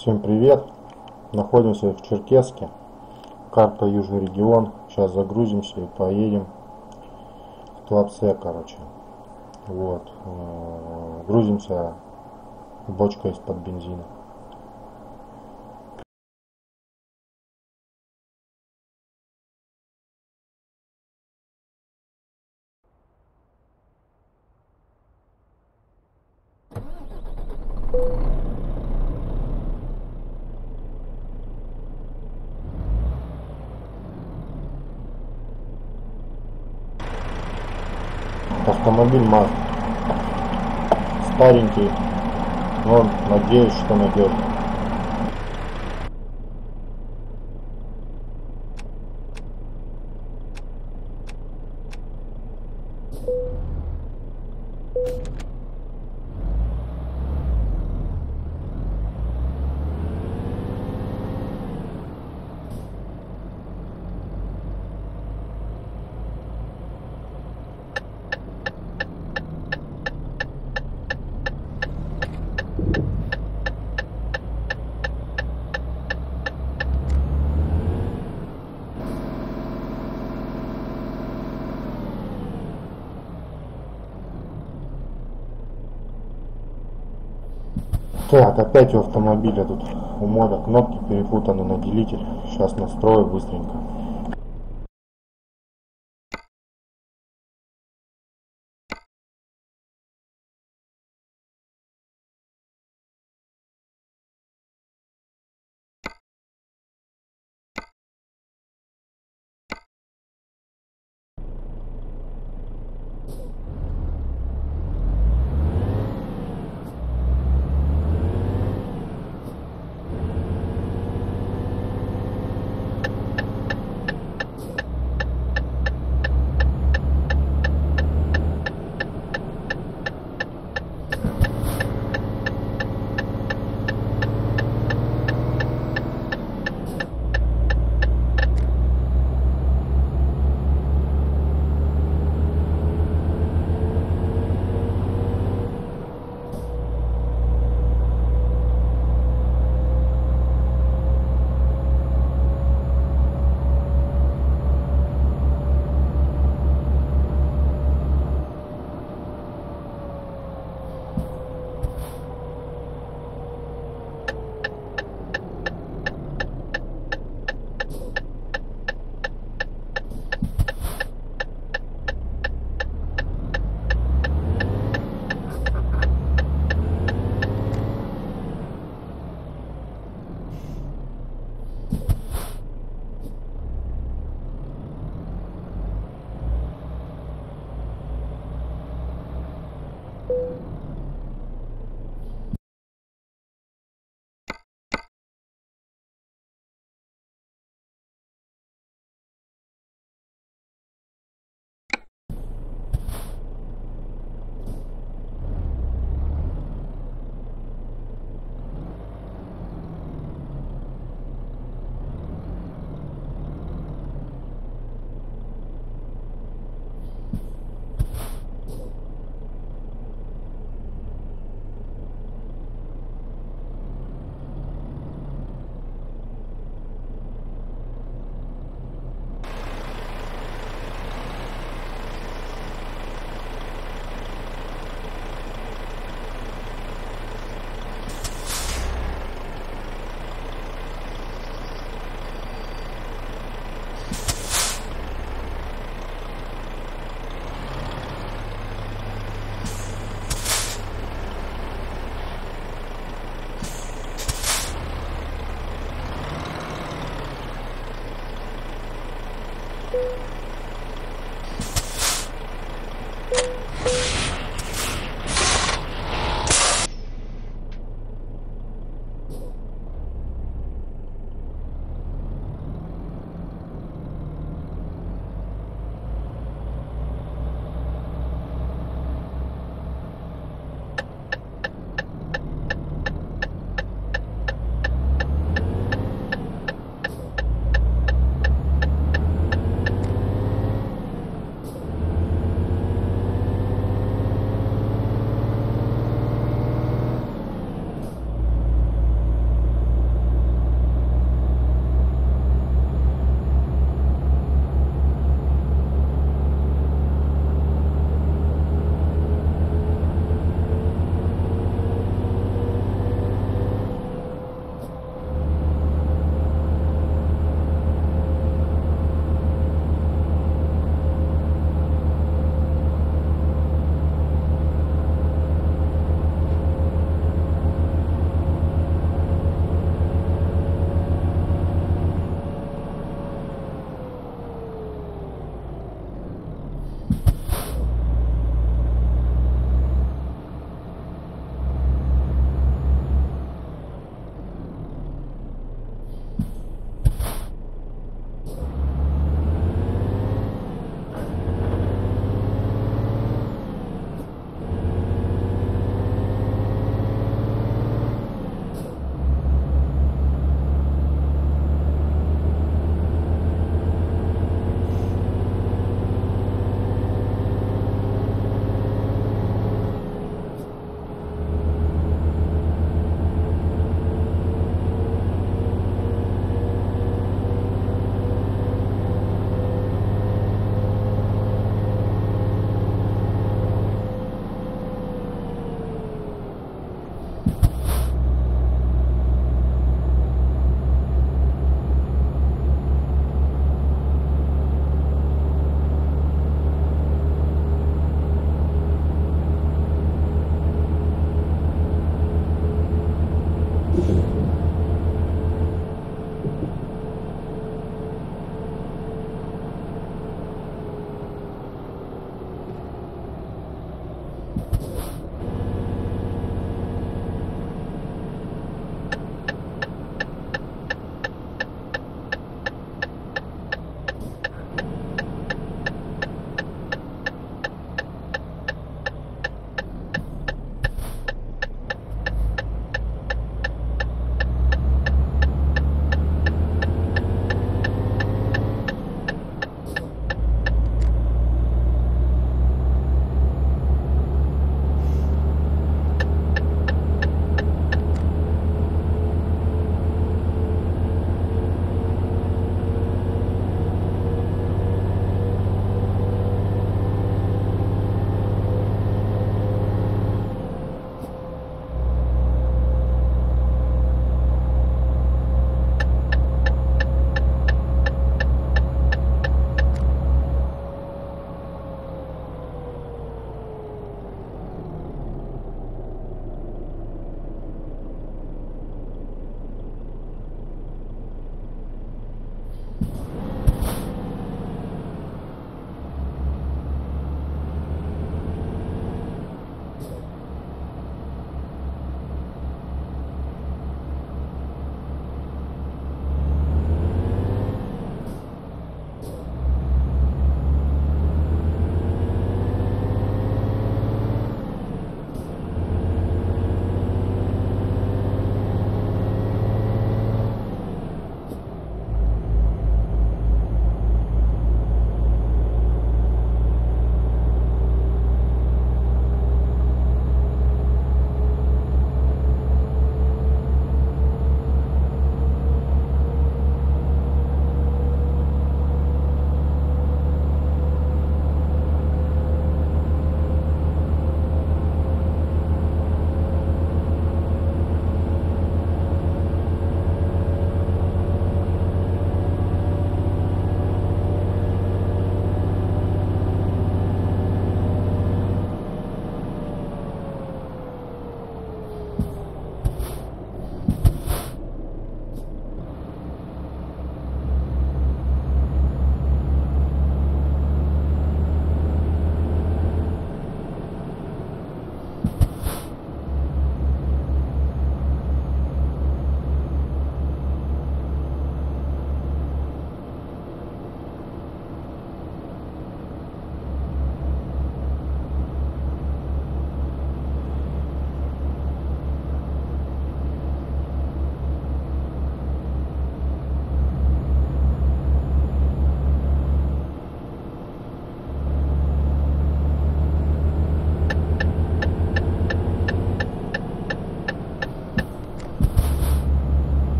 Всем привет! Находимся в Черкеске. Карта Южный регион. Сейчас загрузимся и поедем в Туапсе, короче. Вот. Э, грузимся бочкой из-под бензина. Надеюсь, что надежный. Так, опять у автомобиля тут у мода кнопки перепутаны на делитель. Сейчас настрою быстренько.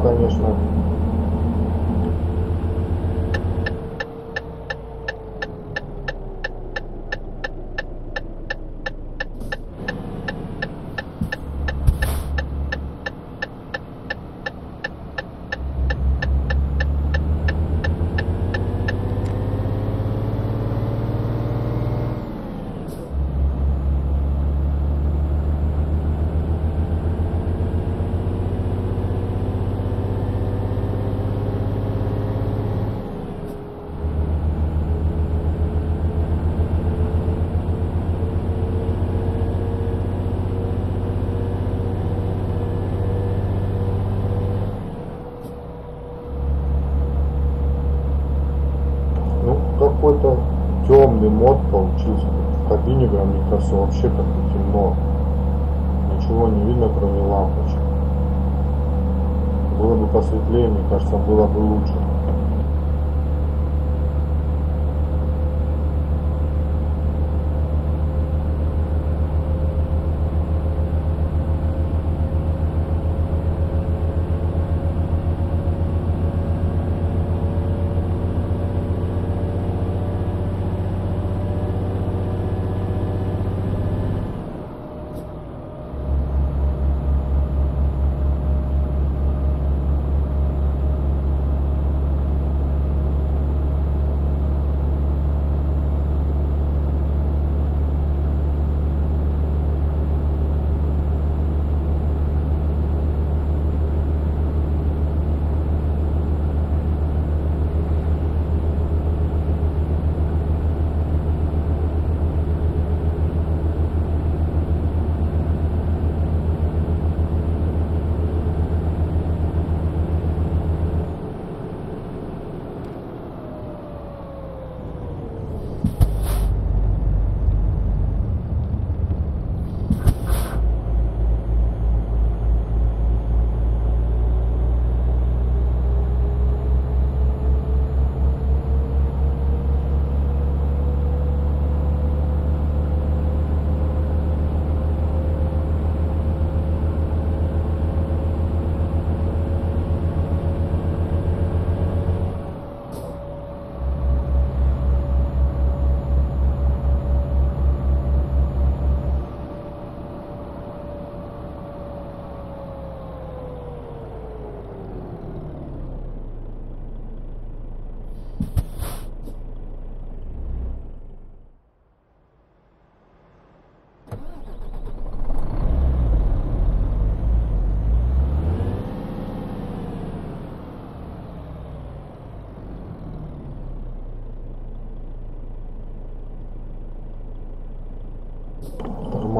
Конечно. Кажется, вообще как-то темно. Ничего не видно, кроме лампочек. Было бы посветлее, мне кажется, было бы лучше.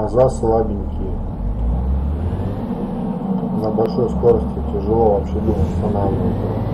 Тормоза слабенькие. На большой скорости тяжело вообще думать останавливать.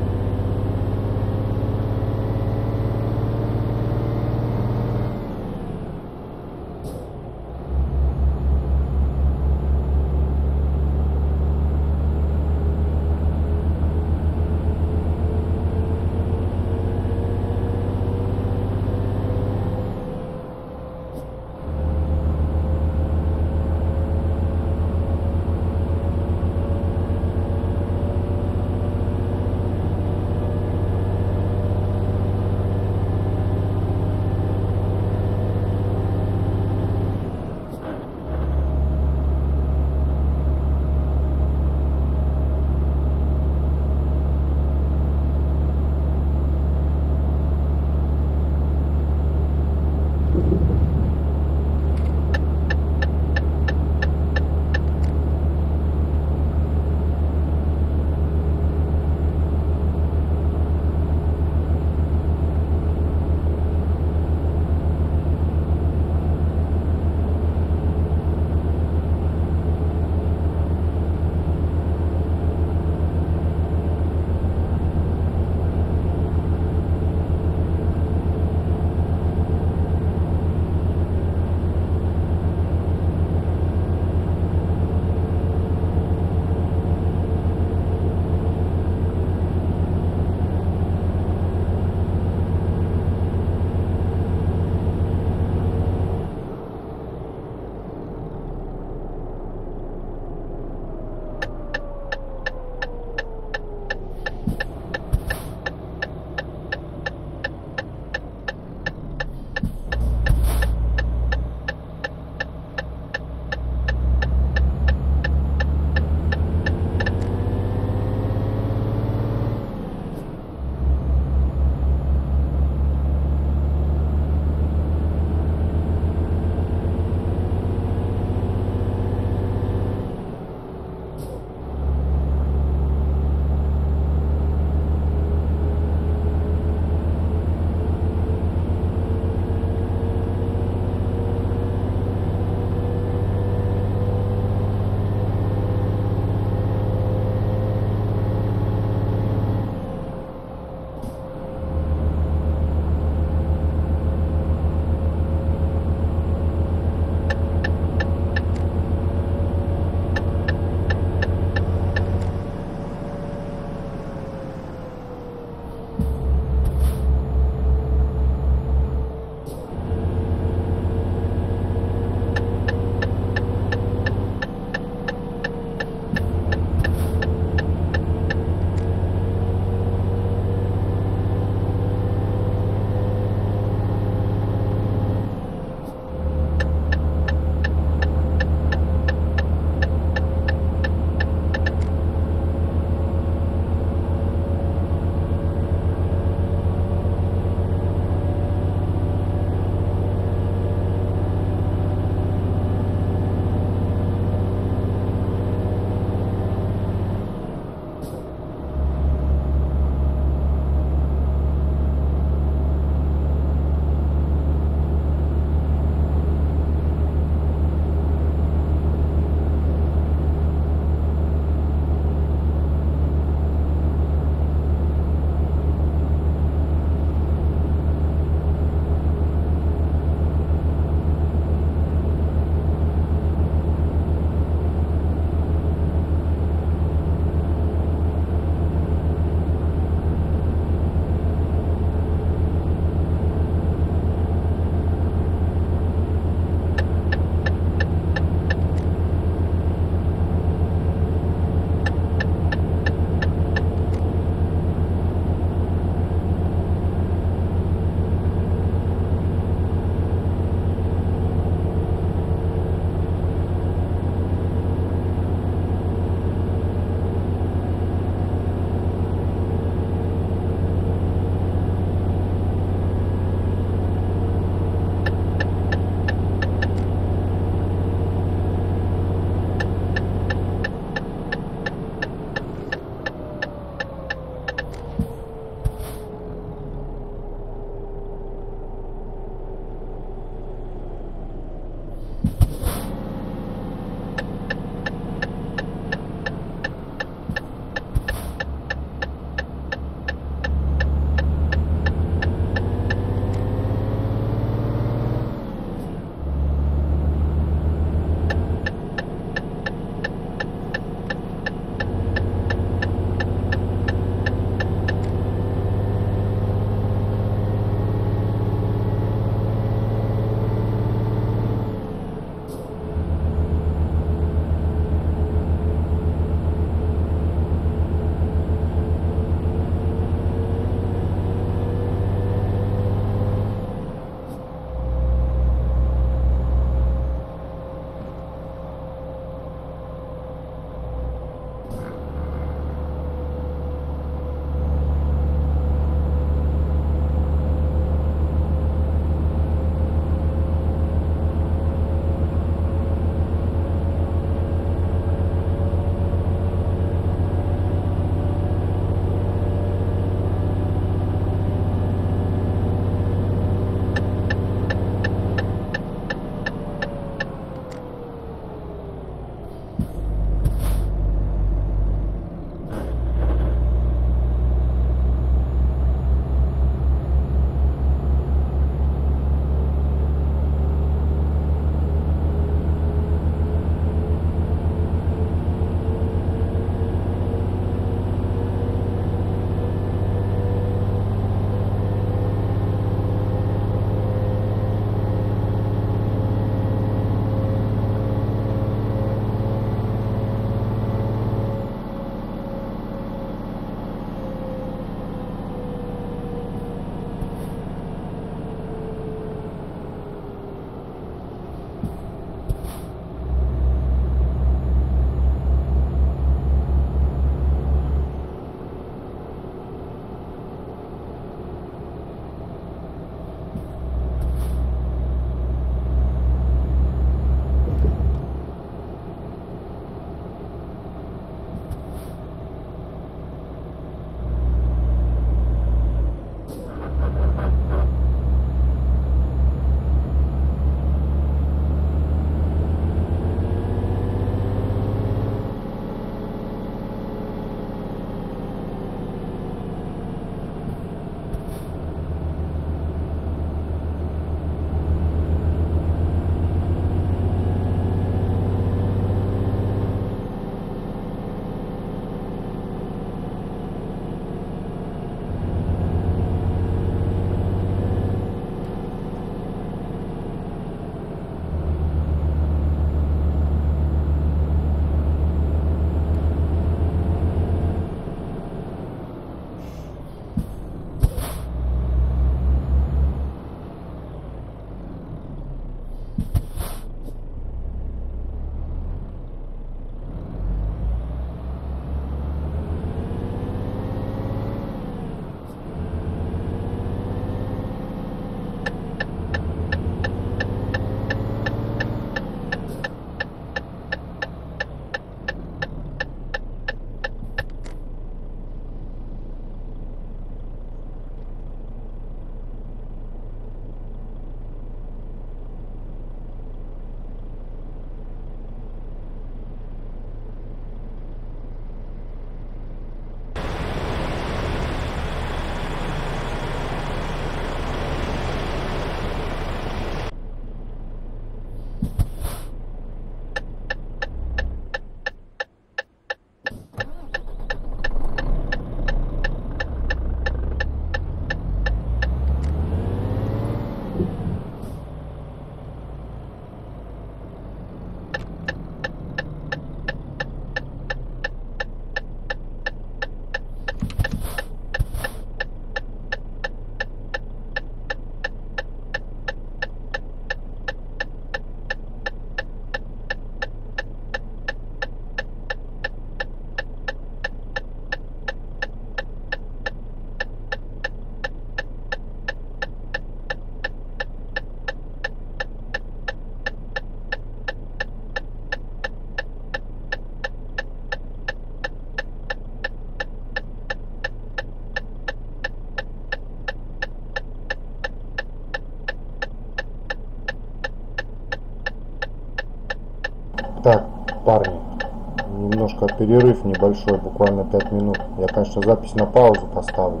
Немножко перерыв небольшой, буквально 5 минут. Я, конечно, запись на паузу поставлю.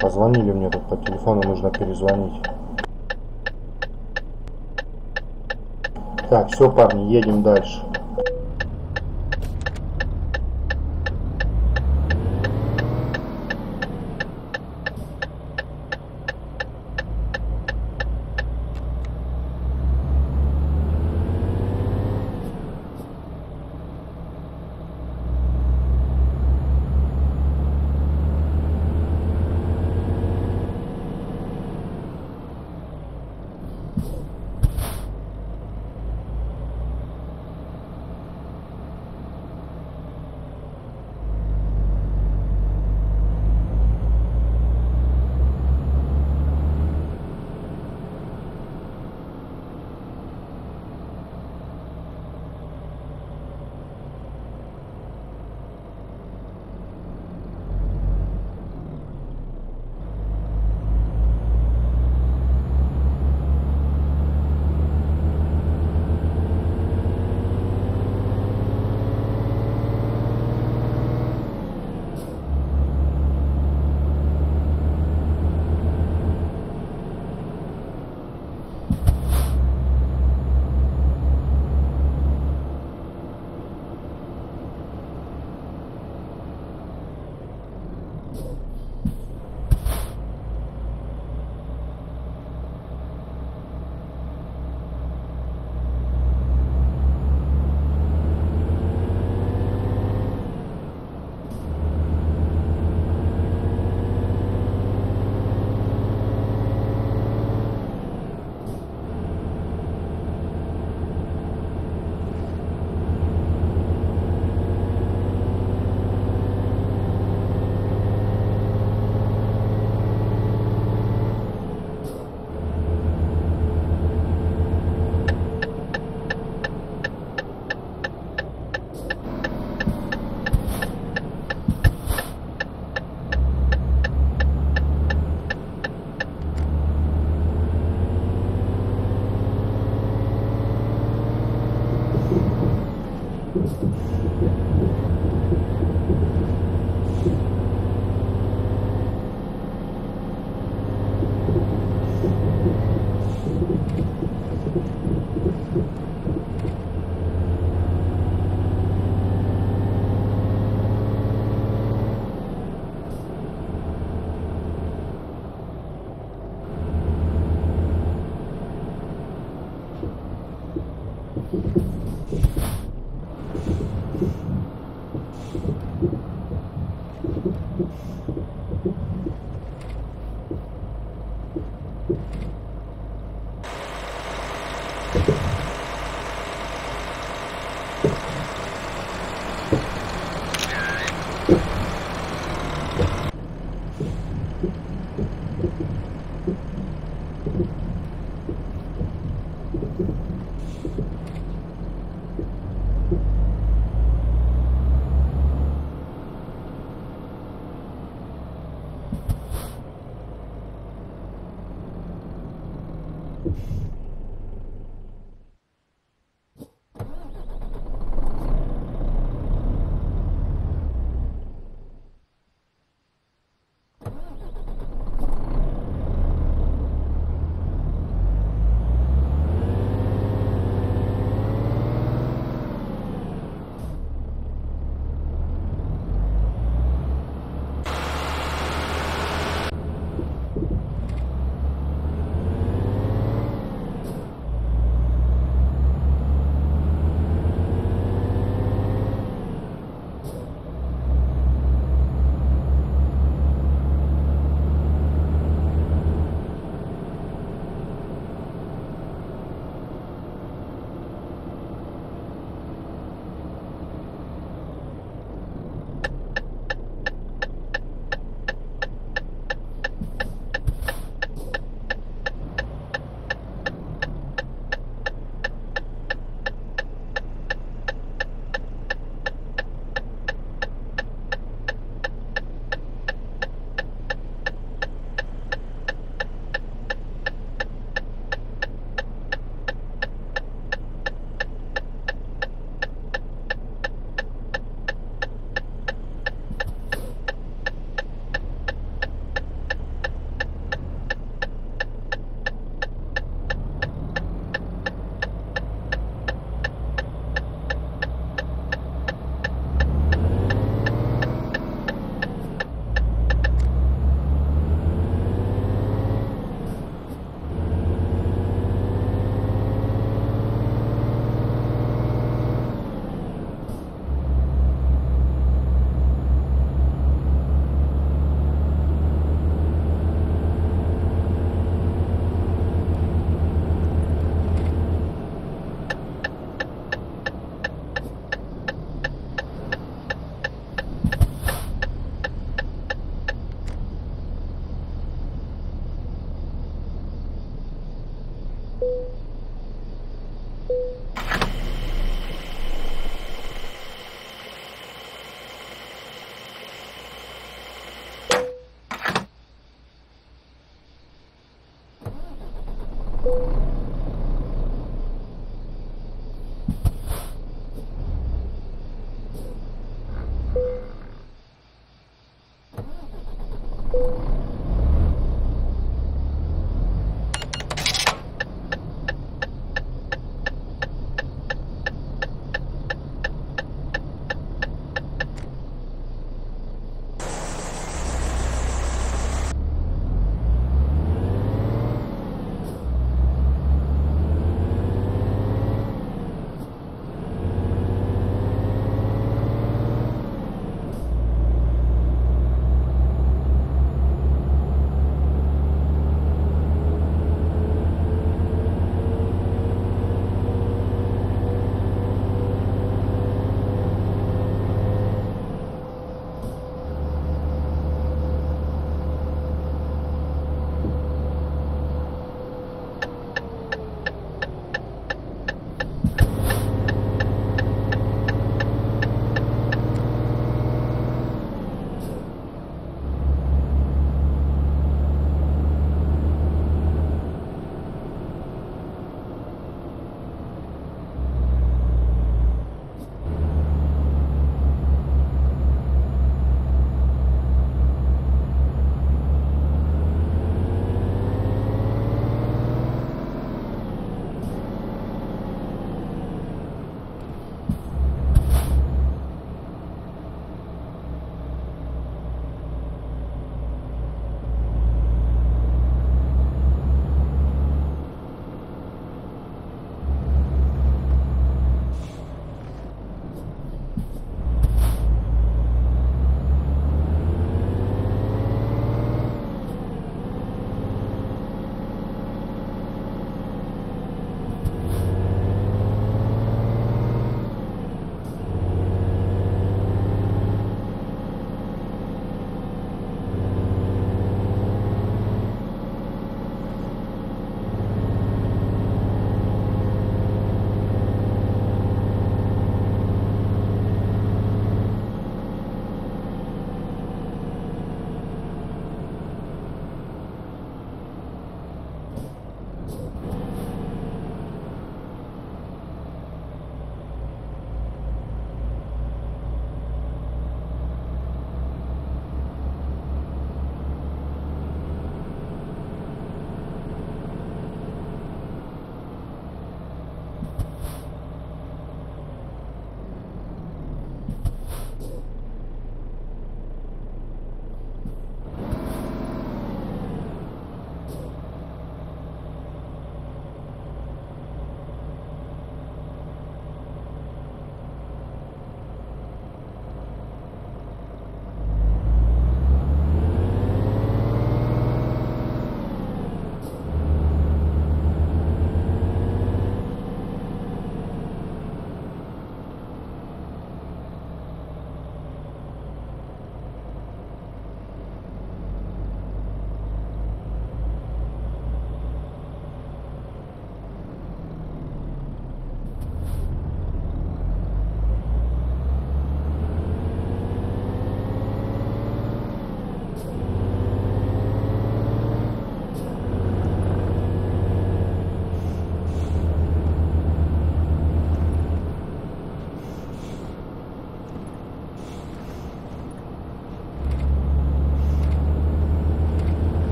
Позвонили мне тут по телефону, нужно перезвонить. Так, все, парни, едем дальше.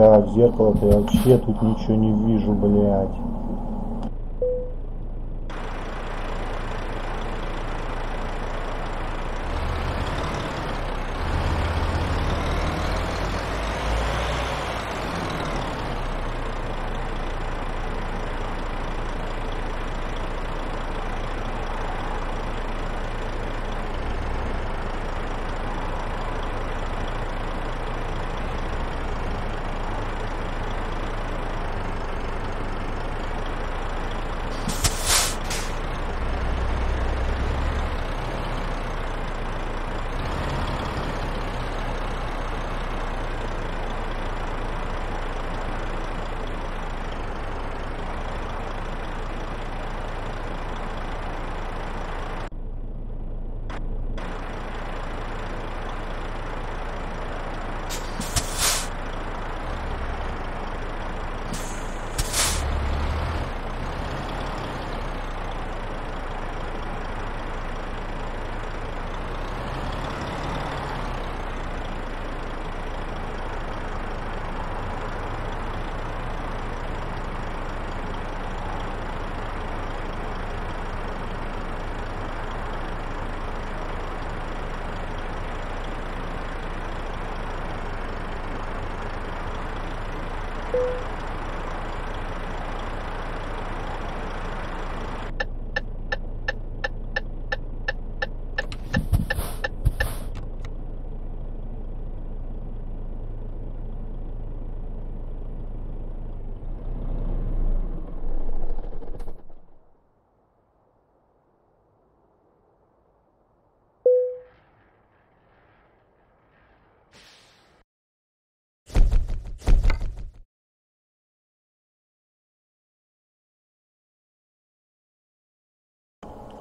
Да, в зеркало-то я вообще тут ничего не вижу, блядь.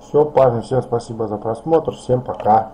Все, парни, всем спасибо за просмотр, всем пока.